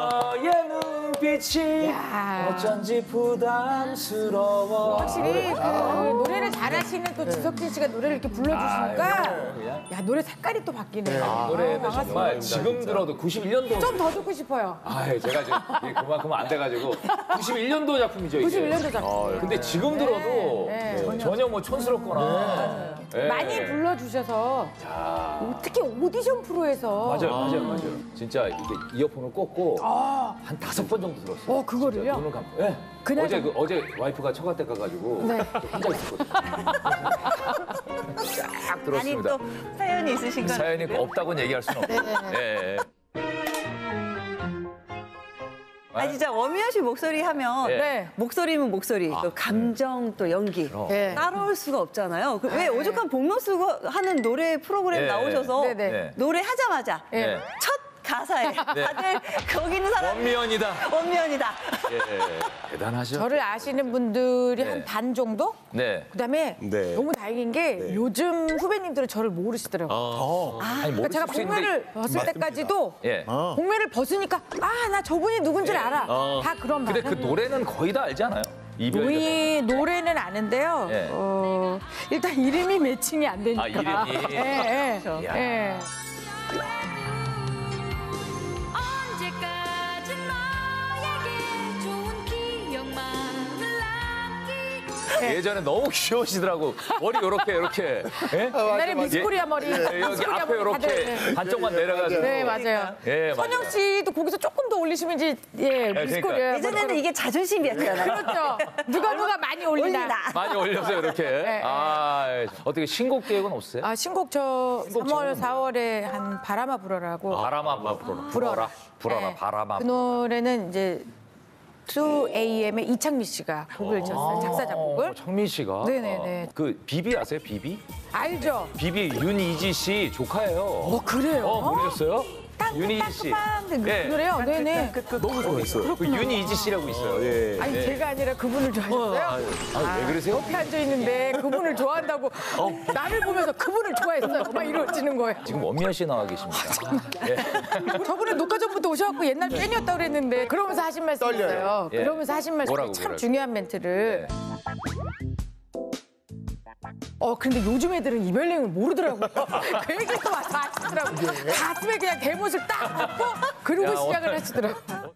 너의 눈빛이 야. 어쩐지 부담스러워. 확실히 그 노래를 잘하시는 또 지석진 씨가 노래를 이렇게 불러주시니까. 야 노래 색깔이 또 바뀌네요. 아, 노래는 정말 지금 들어도 91년도. 좀 더 듣고 싶어요. 아, 제가 지금 이게 그만큼 안 돼가지고 91년도 작품이죠 이게. 91년도 작품. 근데 지금 들어도 네. 네, 뭐 촌스럽거나 네. 많이 불러주셔서 자, 특히 오디션 프로에서 맞아요, 맞아요, 맞아요. 진짜 이게 이어폰을 꽂고 한 다섯 번 정도 들었어요. 어, 그거를요? 진짜 눈을 감고. 네. 그날 어제 좀- 그, 어제 와이프가 처갓댁 가가지고 네. 혼자 있었거든요. 쫙 아니 들었습니다. 또 사연이 있으신 건 사연이? 없다고는 얘기할 수는 없어요. 예, 예. 아 진짜 엄미연 씨 목소리 하면 예. 네. 목소리면 목소리, 또 감정, 또 연기. 네. 따라올 수가 없잖아요. 그 왜 오죽한 복로스 하는 노래 프로그램 예. 나오셔서 네, 네. 네. 노래 하자마자 네. 첫 가사에 다들 거기 있는 사람 원미연이다. 원미연이다. 예, 대단하죠. 저를 아시는 분들이 네. 한 반 정도? 네. 그다음에 네. 너무 다행인 게 요즘 후배님들은 저를 모르시더라고요. 아니, 그러니까 제가 복면을 벗을 때까지도 예. 복면을 벗으니까 아 나 저분이 누군지 알아. 다 그런 근데 말. 그 노래는 거의 다 알지 않아요? 노래, 노래는 아는데요. 예. 어, 일단 이름이 매칭이 안 되니까. 아, 이름이. 예, 예. 예전에 너무 귀여우시더라고. 머리 요렇게 요렇게. 예? 옛날에 미스코리아 머리. 예, 여기 미스코리아 앞에 머리 다들, 요렇게 네. 반쪽만 내려가지고. 네, 맞아요. 예, 맞아요. 선영 씨도 거기서 조금 더 올리시면 이제 예, 미스코리아. 그러니까. 예전에는 이게 자존심이었잖아요. 그렇죠. 누가 누가 많이 올리나. 올리나. 많이 올려서 이렇게. 네. 아, 예. 어떻게 신곡 계획은 없어요? 아, 신곡 저 신곡 3월, 저는 4월에 한 바람아 불어라고. 바람아 불어라. 불어라. 불어라. 불어라. 네. 바람아. 그 노래는 이제 2AM의 이창미 씨가 곡을 졌어요. 작사 작곡을. 어, 청민 씨가. 네네네. 그 비비 아세요? 비비? 알죠? 비비 윤이지 씨 조카예요. 어, 그래요? 어, 모르셨어요? 윤이지 씨. 그 예. 노래요? 네네. 너무 좋아했어요. 그 윤이지 씨라고 있어요. 예. 아니 네. 제가 아니라 그분을 좋아했어요. 아, 왜 그러세요? 옆에 앉아 있는데 그분을 좋아한다고 나를 보면서 그분을 좋아했어요. 막 이러지는 거예요. 지금 원미연 씨 나와 계십니다. 예. 저번에 녹화 전부터 오셔갖고 옛날 팬이었다고 그랬는데 그러면서 하신 말씀 떨려요. 있어요. 예. 그러면서 하신 말씀 뭐라고, 참 뭐라고? 중요한 멘트를. 어 근데 요즘 애들은 이별링을 모르더라고요. 그 얘기 또 와서 하시더라고요. 가슴에 그냥 대못을 딱 잡고 그러고 야, 시작을 하시더라고요.